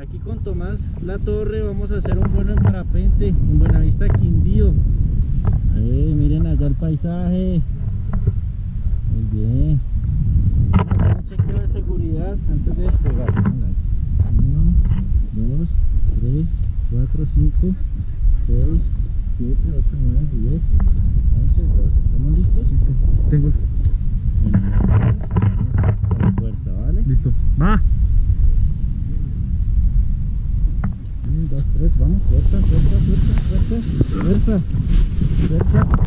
aquí con Tomás La Torre vamos a hacer un vuelo en parapente en Buenavista Quindío. Eh, miren allá el paisaje. Muy bien. Vamos a hacer un chequeo de seguridad antes de despegar. Venga. Uno, dos, tres, cuatro, cinco, seis, siete, ocho, nueve, diez, once, doce. ¿Estamos listos? Tengo. 1, 2,